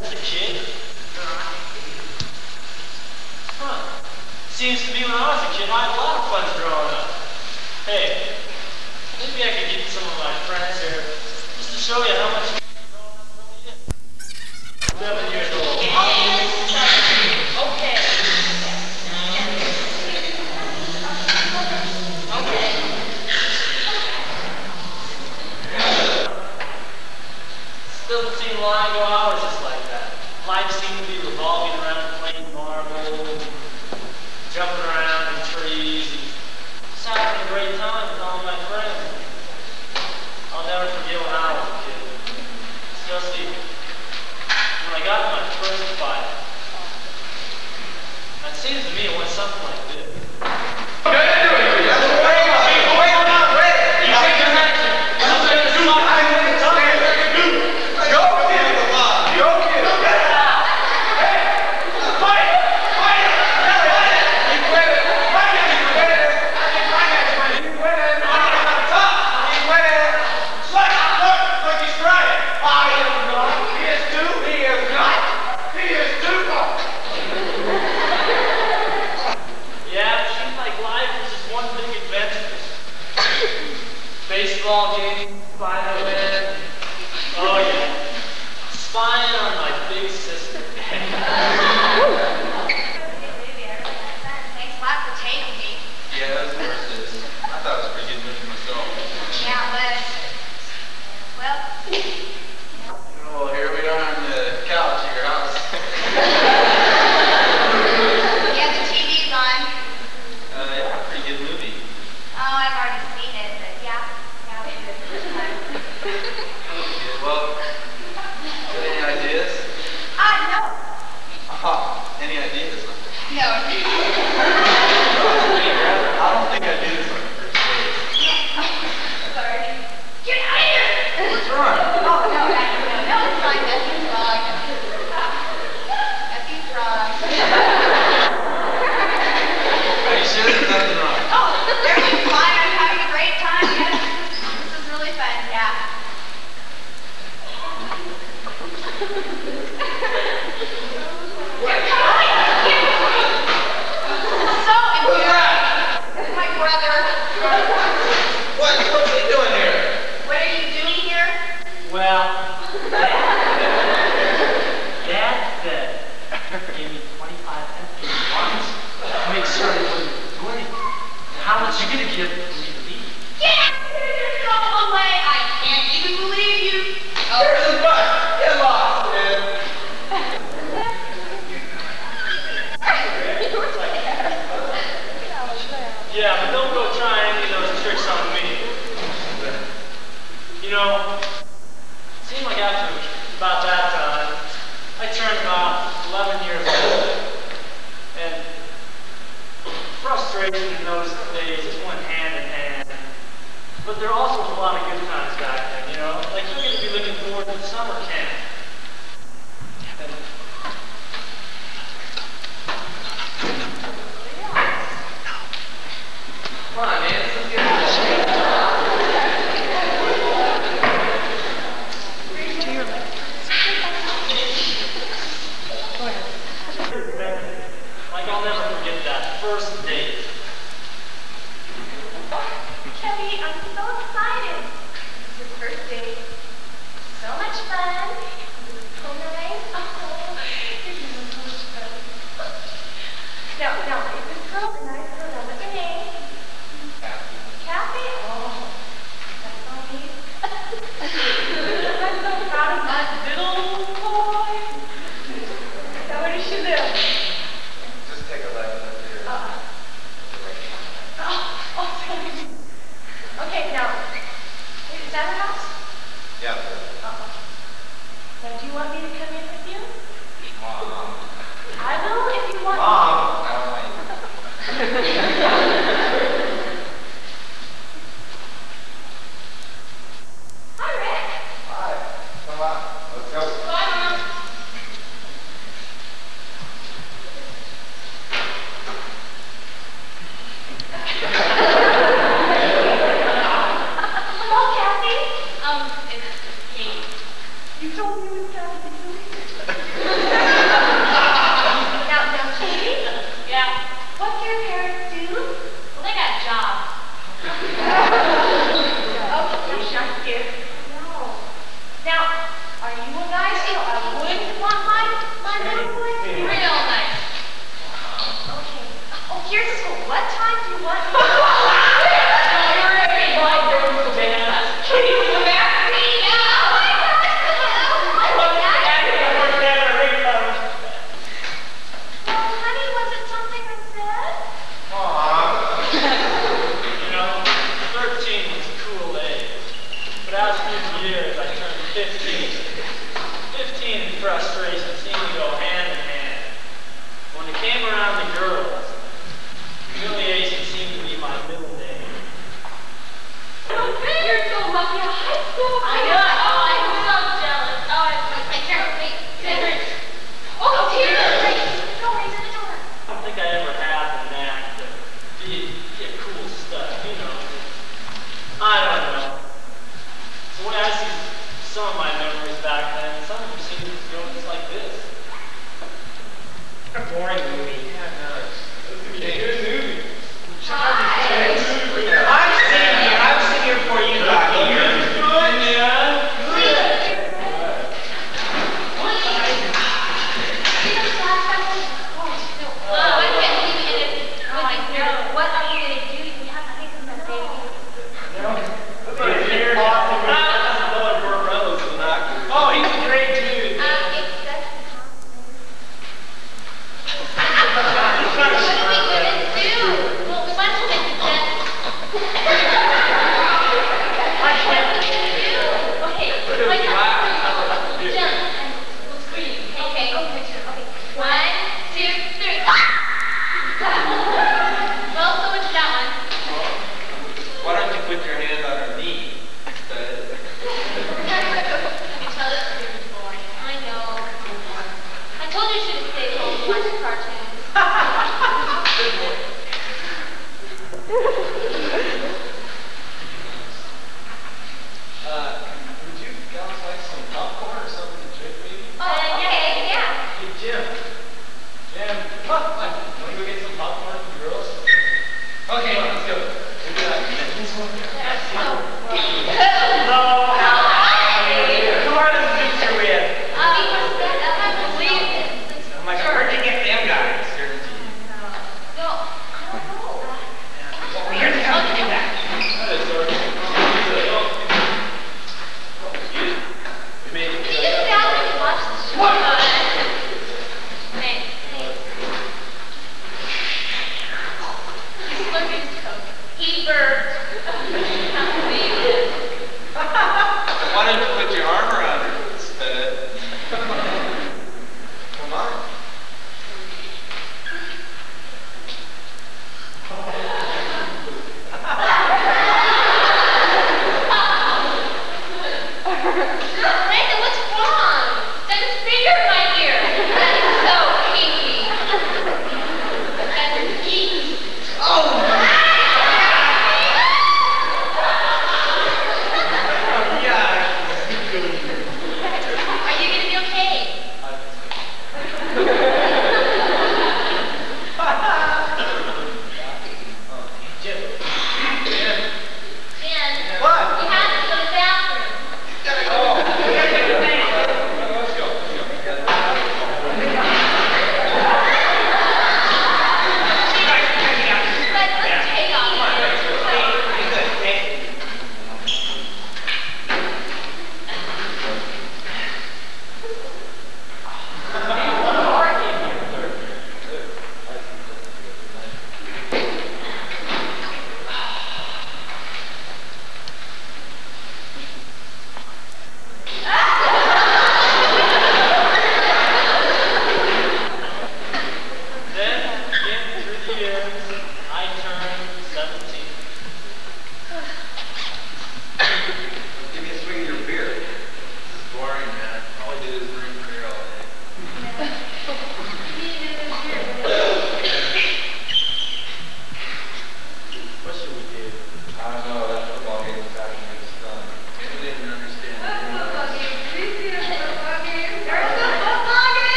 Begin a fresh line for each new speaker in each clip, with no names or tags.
That's a kid. Huh. Seems to me when I was a kid, I had a lot of fun growing up. Hey, I
thought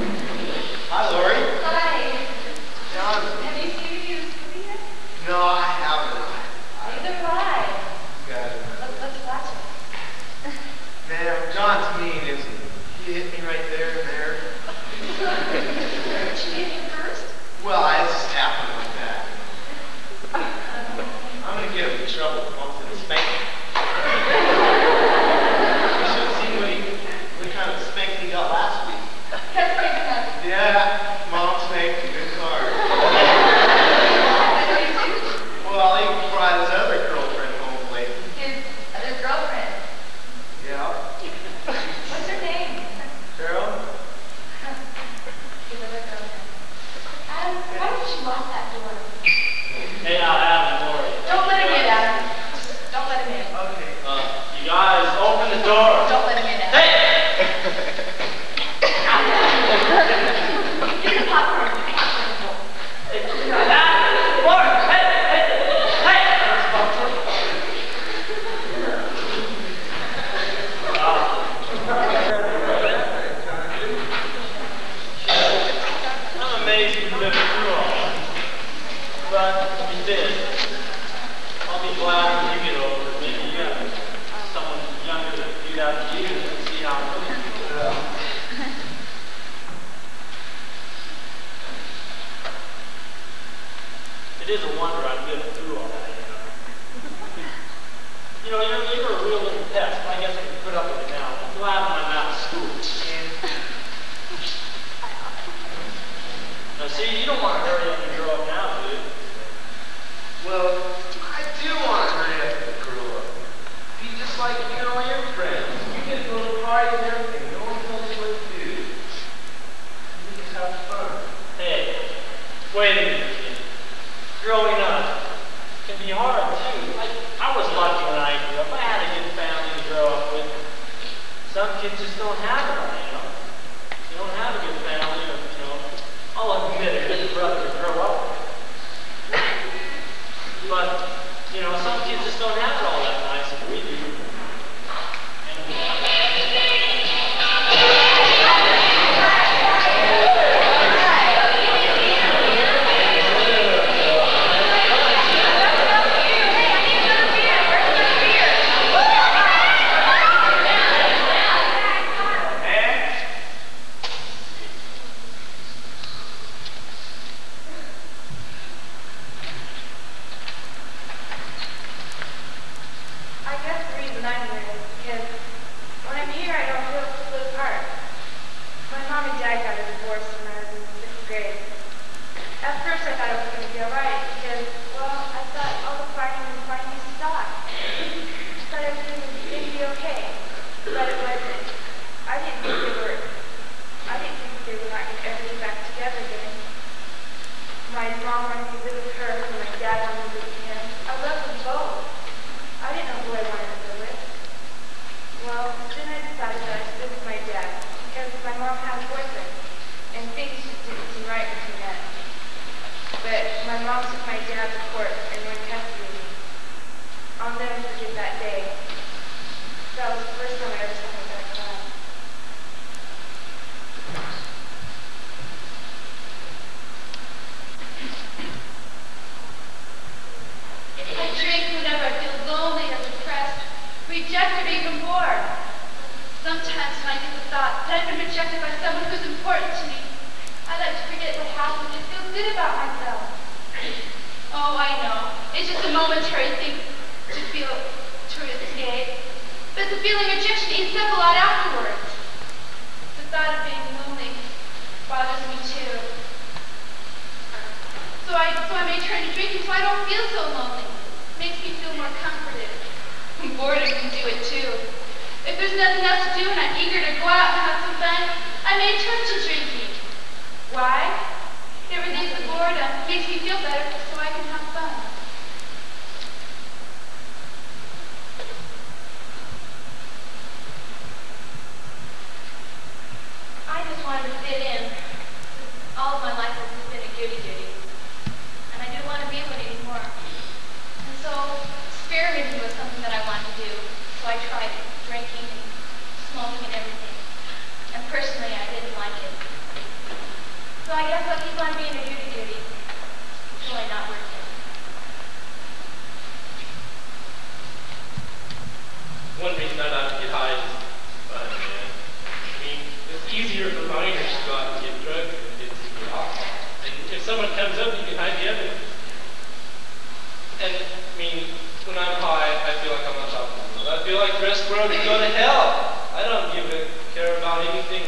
Hi,
Lori.
Hi.
John.
glad to
be
dead. I'll
be glad I know.
It's just a momentary thing to feel to escape. But the feeling of rejection eats up a lot afterwards. The thought of being lonely bothers me too. So I, so I may turn to drinking so I don't feel so lonely. Makes me feel more comforted. Boredom can do it too. If there's nothing else to do and I'm eager to go out and have some fun, I may turn to drinking. Why? It relieves the boredom, makes me feel better.
fit in all of my life
like Chris Brown to go to hell. I don't give a care about anything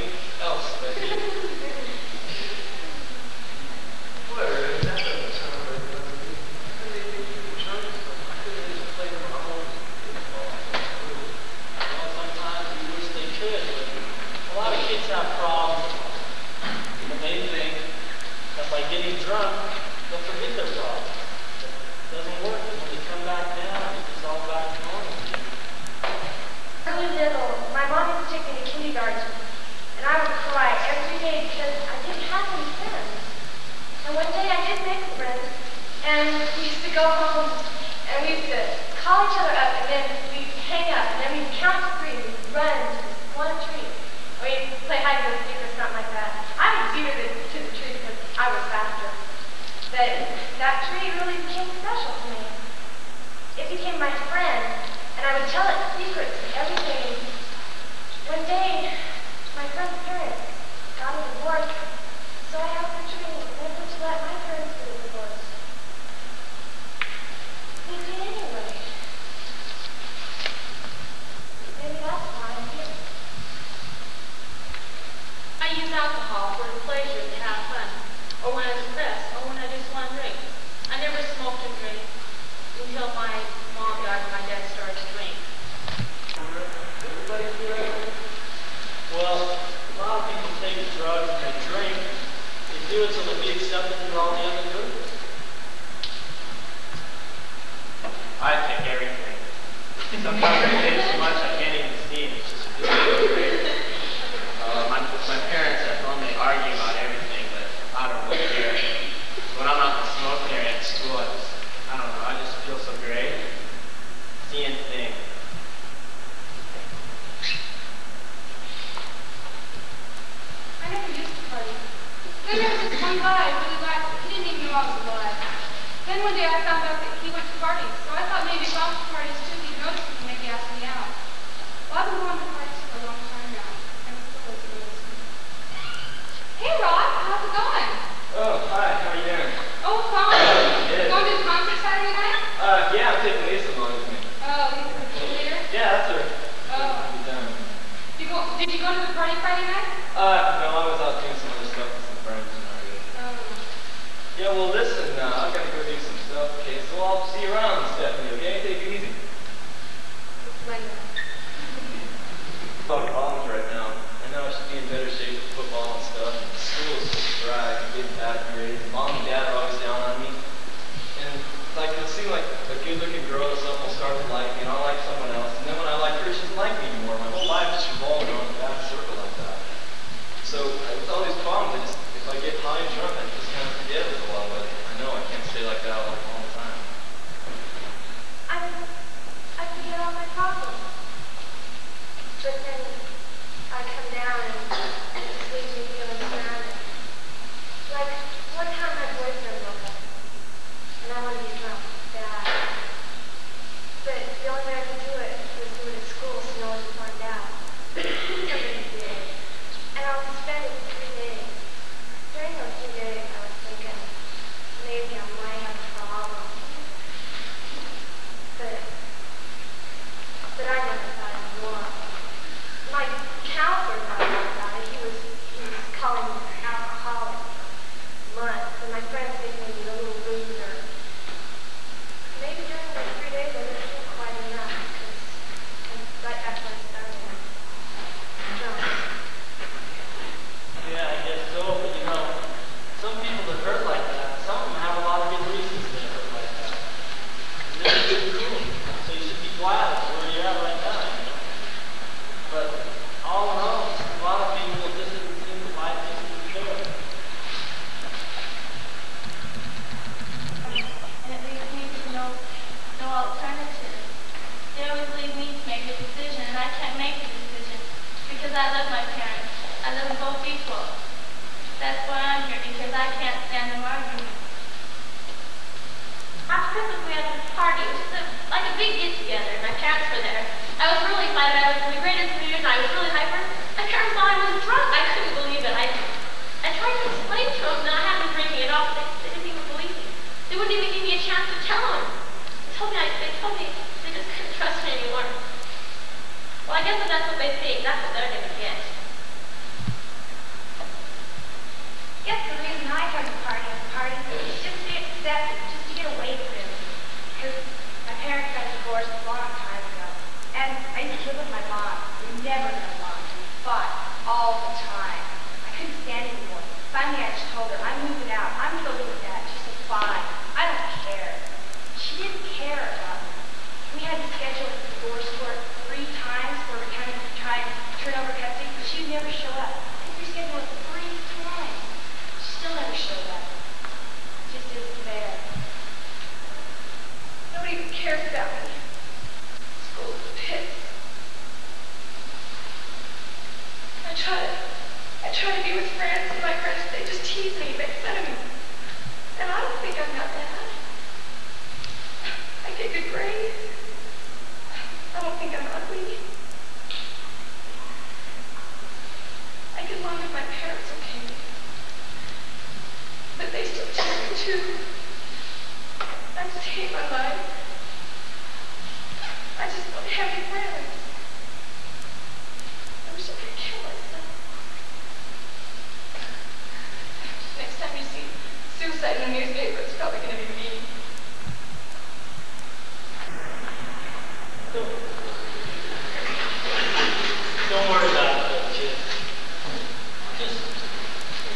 with my
mom. You're never
going to love me.
But all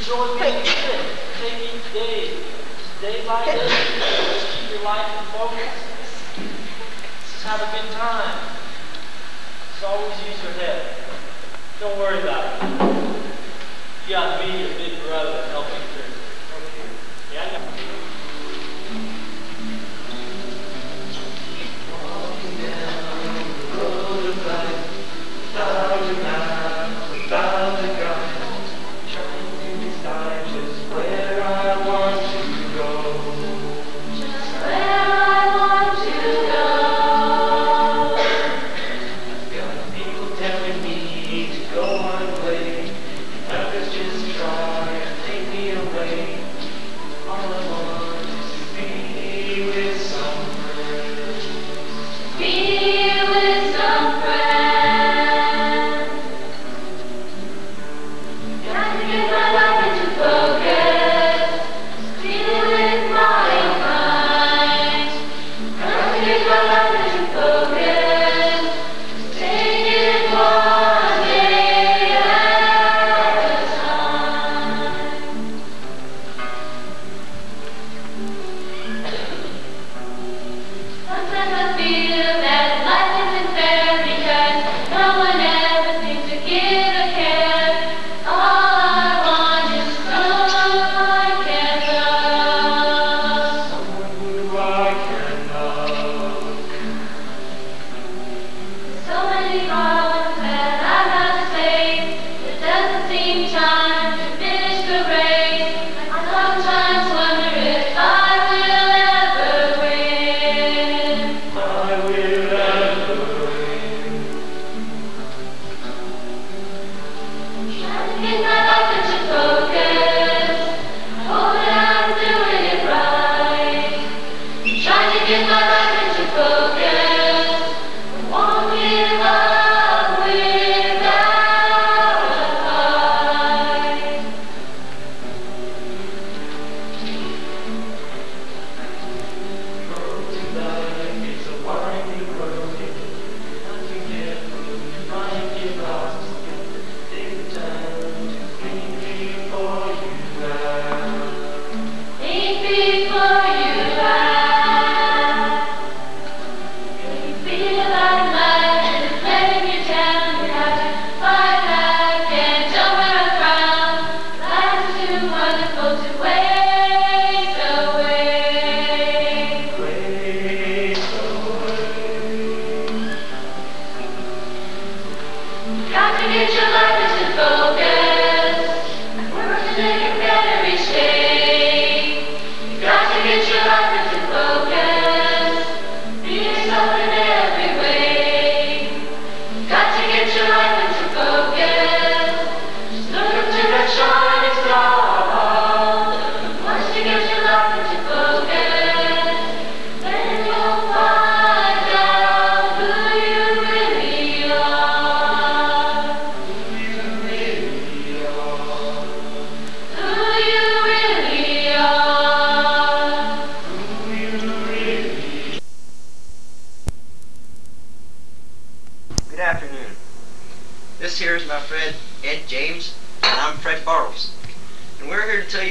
enjoy being kid. Take each day, by day. Just keep your life in focus. Just have a good time. Just always use your head. Don't worry about it. You got me, your big brother,
to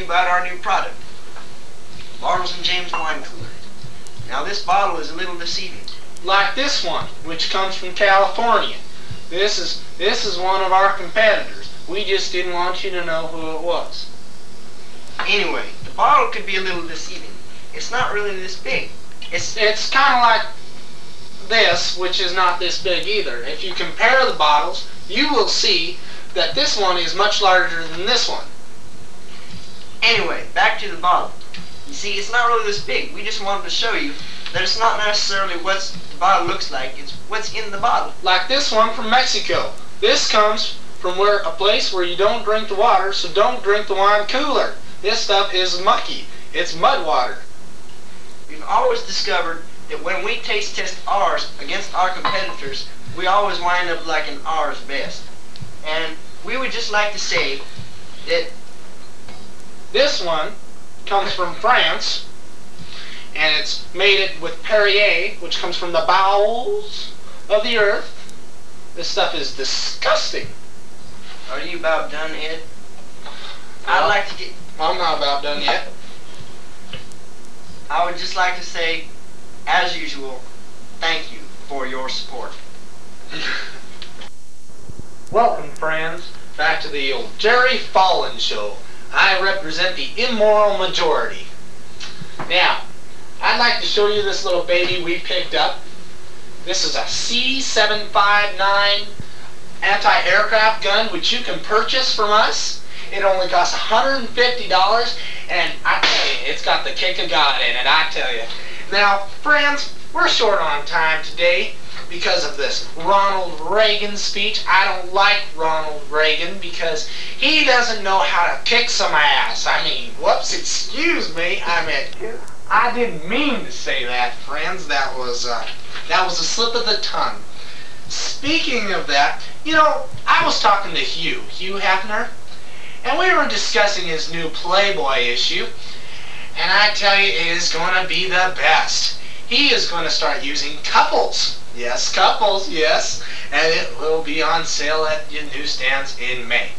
about our new product, Bartles and James Wine Cooler. Now this bottle is a little deceiving.
like this one, which comes from California. This is this is one of our competitors. We just didn't want you to know who it was.
Anyway, the bottle could be a little deceiving. It's not really this big. It's
It's kind of like this, which is not this big either. If you compare the bottles, you will see that this one is much larger than this one.
Anyway, back to the bottle. You see, it's not really this big. We just wanted to show you that it's not necessarily what the bottle looks like. It's what's in the bottle.
Like this one from Mexico. This comes from where a place where you don't drink the water, so don't drink the wine cooler. This stuff is mucky. It's mud water.
We've always discovered that when we taste test ours against our competitors, we always wind up liking ours best. And we would just like to say that
This one comes from France, and it's made it with Perrier, which comes from the bowels of the earth. This stuff is disgusting.
are you about done, Ed?
Well-
I'd like to get
I'm not about done yet.
I would just like to say, as usual, thank you for your support.
Welcome, friends, back to the old Jerry Falwell show. I represent the immoral majority. Now, I'd like to show you this little baby we picked up. This is a C759 anti-aircraft gun which you can purchase from us. It only costs $150 and I tell you, it's got the kick of God in it, I tell you. Now, friends, we're short on time today because of this Ronald Reagan speech. I don't like Ronald Reagan because he doesn't know how to kick some ass. I mean, whoops, excuse me. I mean, I didn't mean to say that, friends. That was uh, that was a slip of the tongue. Speaking of that, you know, I was talking to Hugh, Hugh Hefner, and we were discussing his new Playboy issue. And I tell you, it is going to be the best. He is going to start using couples. Yes, couples, yes. And it will be on sale at your newsstands in May.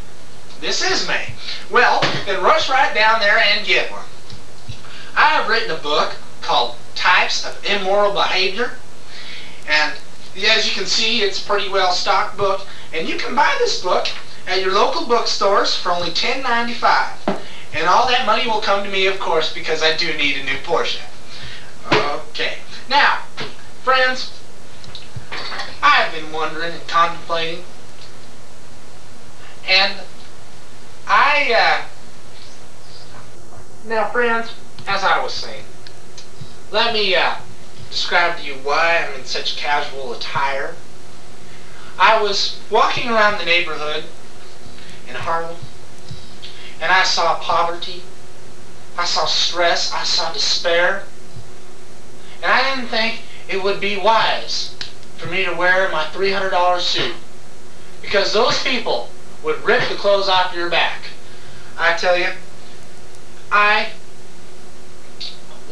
This is May. Well, then rush right down there and get one. I have written a book called Types of Immoral Behavior. And as you can see, it's a pretty well stocked book. And you can buy this book at your local bookstores for only $10.95. And all that money will come to me, of course, because I do need a new Porsche. Okay. Now, friends, I have been wondering and contemplating. And I, uh, now friends, as I was saying, let me, uh, describe to you why I'm in such casual attire. I was walking around the neighborhood in Harlem, and I saw poverty, I saw stress, I saw despair, and I didn't think it would be wise for me to wear my $300 suit, because those people would rip the clothes off your back. I tell you, I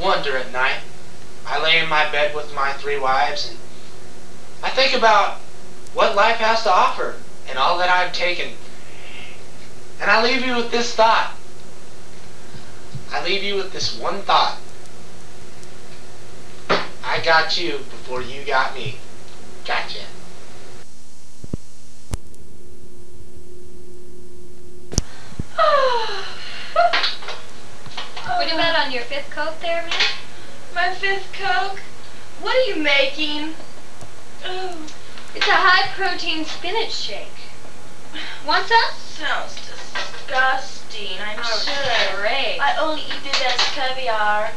wonder at night. I lay in my bed with my three wives and I think about what life has to offer and all that I've taken. And I leave you with this thought. I leave you with this one thought. I got you before you got me. Gotcha.
What about on your fifth Coke there, man?
My fifth Coke? What are you making? Oh,
It's a high-protein spinach shake. Want some?
sounds disgusting, I'm
Oh,
sure.
great.
I only eat it as caviar.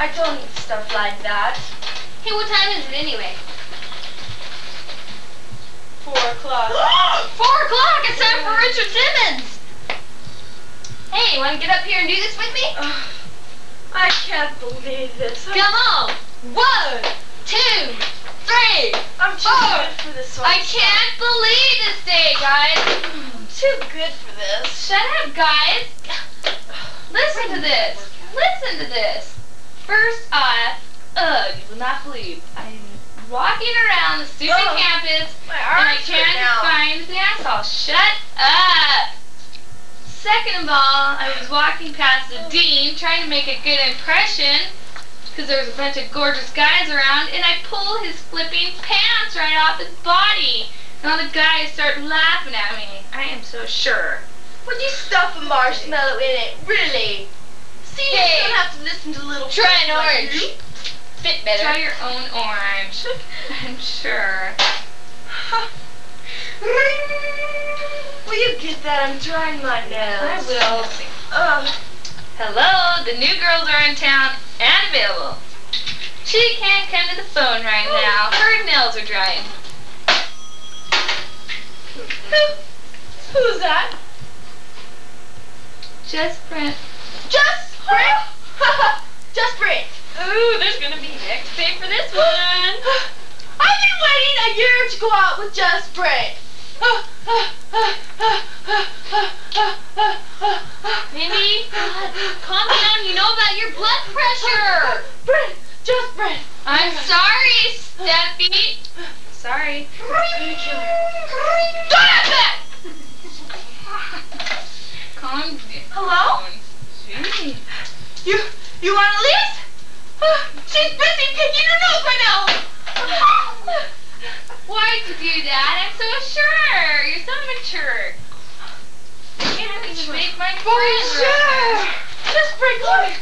I don't eat stuff like that.
Hey, what time is it anyway?
Four o'clock.
Four o'clock! It's time for Richard Simmons! Hey, you want to get up here and do this with me?
Ugh, I can't believe this. I'm,
Come on! One, two, three,
I'm too
four.
good for this one.
I can't believe this day, guys!
I'm too good for this.
Shut up, guys! Listen to this! Listen to this! First off, ugh, you will not believe. I'm walking around the stupid
Ugh.
campus and I can't find the asshole. Shut up! Second of all, I was walking past the dean trying to make a good impression because there was a bunch of gorgeous guys around and I pull his flipping pants right off his body. And all the guys start laughing at me. I am so sure.
Would you stuff a marshmallow in it? Really? See, you don't have to listen to little
Try an
like
orange.
you.
Fit better. Try your own orange. I'm sure.
Will you get that? I'm trying my nails.
I will.
Ugh.
Hello, the new girls are in town and available. She can't come to the phone right oh. now. Her nails are drying.
Who's that?
Just Brent.
Just Frank?
there's gonna be next pay for this one.
I've been waiting a year to go out with Just Brent.
Mindy, calm down. You know about your blood pressure.
Brent, Just Brent.
I'm sorry, Steffi. Sorry.
Stop it!
Calm down.
Hello?
Gee.
You, you want to leave? She's busy picking her nose right now.
Why'd you do that? I'm so sure. You're so mature. You can't even make my. Oh,
Bonjour! Just Brent, look.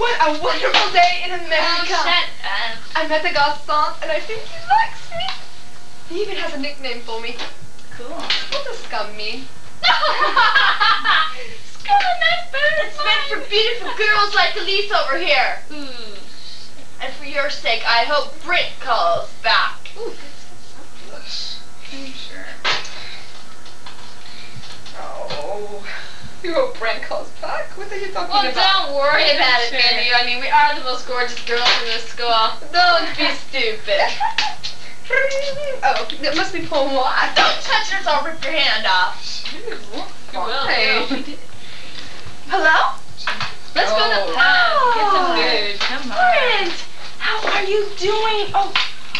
What a wonderful day in
Oh,
America.
shut up.
I met the garçon and I think he likes me. He even has a nickname for me.
Cool.
What does scum mean?
Scum, that's better.
It's meant for beautiful girls like Elise over here.
Ooh.
And for your sake, I hope Britt calls back.
Ooh, sure.
Oh. You hope Brent calls back? What are you talking
Well,
about?
don't worry about it. Mindy. I mean, we are the most gorgeous girls in this school.
Don't be stupid. oh, that must be Paul Watt. Don't touch us, I'll rip your hand off.
Well,
Fine. Hello?
Let's go to oh. the pub. Get some oh. food. Come on.
Brent, are you doing? Oh,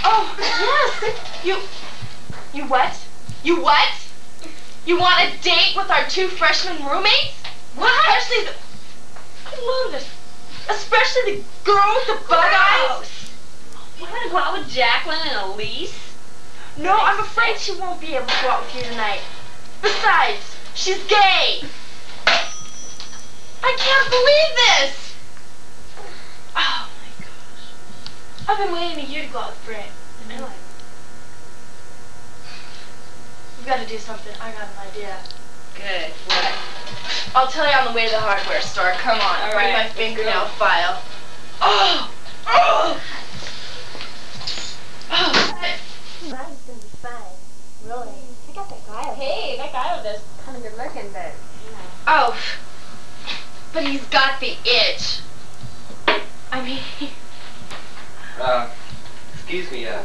oh, yes. You, you what? You what? You want a date with our two freshman roommates? What? Especially the, I love this. Especially the girl with the bug eyes.
You want to go out with Jacqueline and Elise?
No, I'm afraid she won't be able to go out with you tonight. Besides, she's gay. I can't believe this. Oh my gosh. I've been waiting a year to go out with Brent. And I We've got to do something. I got an idea.
Good. What?
I'll tell you on the way to the hardware store. Come on.
All
Bring
right,
my fingernail file. Oh! Oh! Oh!
Mine's gonna be fine. Really. I got that guy.
Hey, that guy over there's kind of good looking, but you know.
Oh, but he's got the itch. I mean,
Uh, excuse me, uh,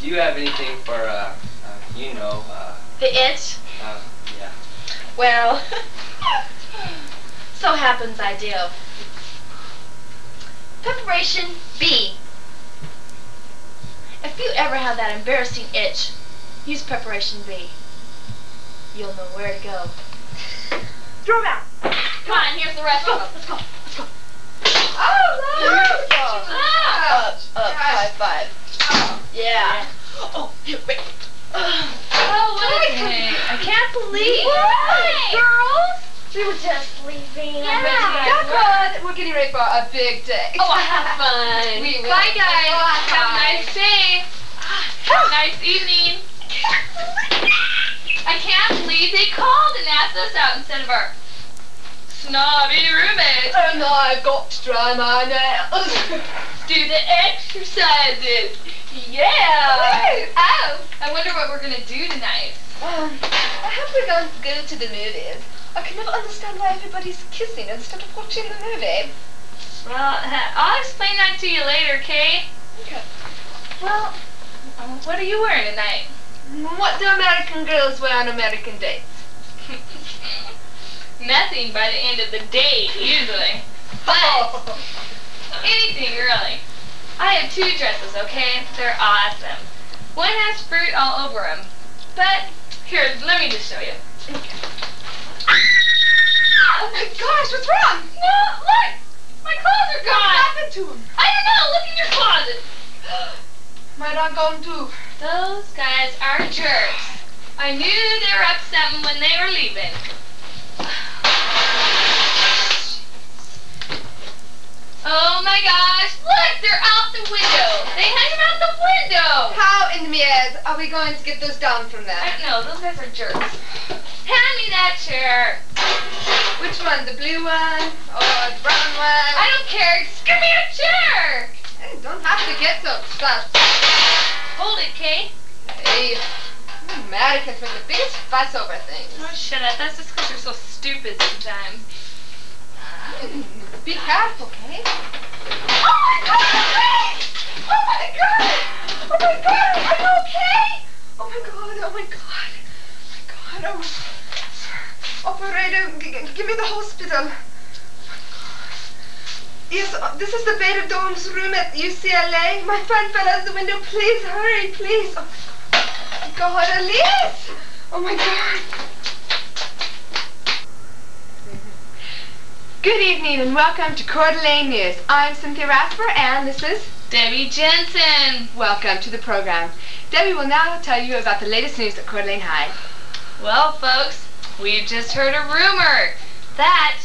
do you have anything for, uh, uh you know, uh,
the itch?
uh, yeah.
Well, so happens I do. Preparation B. If you ever have that embarrassing itch, use preparation B. You'll know where to go. Throw him out.
Come on, here's the rest of.
Let's go. Let's go. Oh, no. Up, up, high five. Yeah. Oh, here, wait.
Oh, what it? I can't believe it.
Girls?
We were just leaving.
Yeah.
That's good. We're getting ready for a big day.
Oh, have fun.
We will.
Bye, guys.
Bye.
Have a nice day. Have a nice evening. I can't believe they called and asked us out instead of our snobby roommates.
And I've got to dry my nails.
Do the exercises. Yeah.
Woo.
Oh, I wonder what we're gonna do tonight.
Um, I hope we're going to go to the movies. I can never understand why everybody's kissing instead of watching the movie.
Well, I'll explain that to you later, Kay.
Okay.
Well, um, what are you wearing tonight?
What do American girls wear on American dates?
Nothing by the end of the day, usually. But anything really. I have two dresses, okay? They're awesome. One has fruit all over them. But here, let me just show you.
Oh my gosh, what's wrong?
No, look! My clothes are gone!
What happened to him?
I don't know, look in your closet.
Mine are gone too.
Those guys are jerks. I knew they were up something when they were leaving. Oh my gosh, look, they're out the window. They hang them out the window.
How in the mirrors are we going to get those down from
I
there?
don't know, those guys are jerks. Hand me that chair.
Which one? The blue one or the brown one?
I don't care, just give me a chair.
Hey, don't have to get so upset.
Hold it, Kay.
Hey, Americans make the biggest fuss over things.
Oh, shut up. That's just because you're so stupid sometimes.
Be careful, okay?
Oh my god!
Oh my God! Oh, my God! Are you okay? Oh my God! Oh my God! Oh my God! Oh, operator, g- g- give me the hospital. Oh my God. Yes, uh, this is the Beta Dome's room at UCLA. My friend fell out the window. Please hurry, please. Oh my God, Elise! Oh my God. Good evening and welcome to Coeur d'Alene News. I'm Cynthia Rasper and this is
Debbie Jensen.
Welcome to the program. Debbie will now tell you about the latest news at Coeur d'Alene High.
Well, folks, we've just heard a rumor that,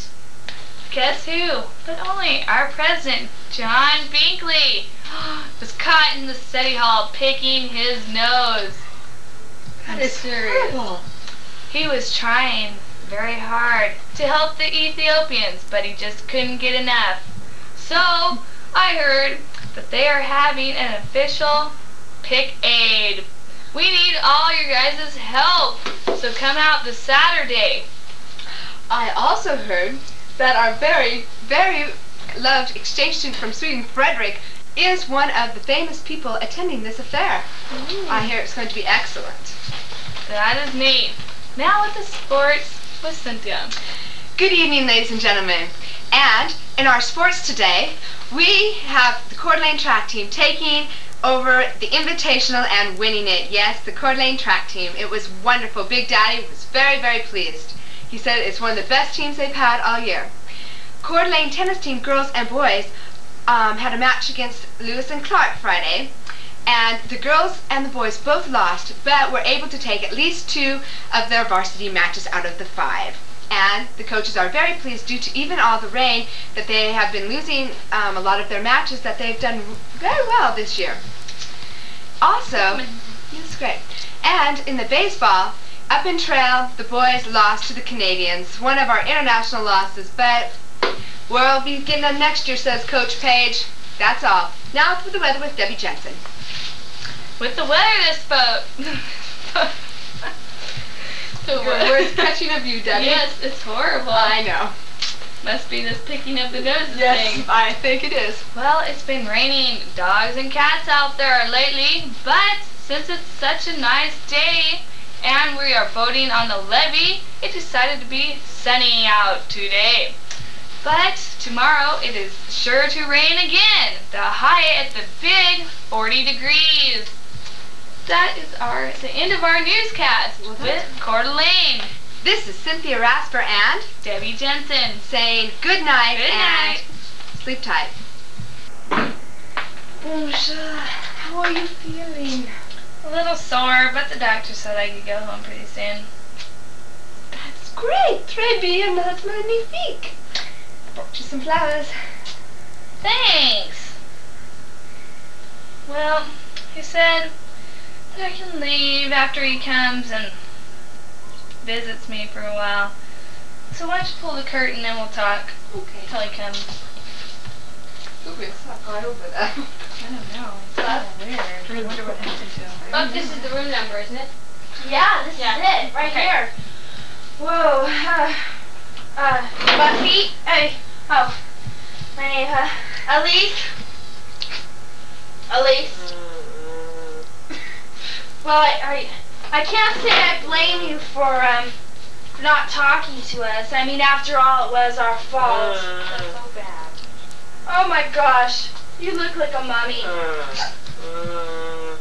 guess who? But only our president, John Binkley, was caught in the study hall picking his nose.
That
I'm serious. He was trying very hard to help the Ethiopians, but he just couldn't get enough. So, I heard that they are having an official pick aid. We need all your guys' help. So come out this Saturday.
I also heard that our very, very loved exchange student from Sweden, Frederick, is one of the famous people attending this affair. Mm. I hear it's going to be excellent.
That is neat. Now with the sports with Cynthia.
Good evening, ladies and gentlemen. And in our sports today, we have the Coeur d'Alene track team taking over the Invitational and winning it. Yes, the Coeur d'Alene track team. It was wonderful. Big Daddy was very, very pleased. He said it's one of the best teams they've had all year. Coeur d'Alene tennis team, girls and boys, um, had a match against Lewis and Clark Friday. And the girls and the boys both lost, but were able to take at least two of their varsity matches out of the five. And the coaches are very pleased due to even all the rain that they have been losing um, a lot of their matches that they've done very well this year. Also, that's great. And in the baseball, up in trail, the boys lost to the Canadians. One of our international losses, but we'll be getting them next year, says Coach Page. That's all. Now for the weather with Debbie Jensen.
With the weather this boat. the
Where's catching of you, Debbie?
Yes, it's horrible.
I know.
Must be this picking up the noses
Yes,
thing.
I think it is.
Well, it's been raining dogs and cats out there lately, but since it's such a nice day and we are voting on the levee, it decided to be sunny out today. But tomorrow it is sure to rain again. The high at the big 40 degrees. That is our the end of our newscast with Coeur d'Alene.
This is Cynthia Rasper and
Debbie Jensen.
saying good night
Good
and
night.
sleep tight. Bonjour. How are you feeling?
A little sore, but the doctor said I could go home pretty soon.
That's great. Très bien. That's magnifique. I brought you some flowers.
Thanks. Well, he said that I can leave after he comes and visits me for a while. So why don't you pull the curtain and we'll talk
Okay.
until he comes.
Ooh, it's not quite over there.
I don't know. It's kind of weird. I wonder what happened to him.
Look, this is the room number, isn't it?
Yeah, this
Yeah.
is it, right
Okay.
here. Whoa, uh, uh, Buffy, hey, oh, my name, uh, Elise. Elise. Well, I, I, I can't say I blame you for, um, not talking to us. I mean, after all, it was our fault.
That's so bad.
Oh my gosh, you look like a mummy.
Uh, uh,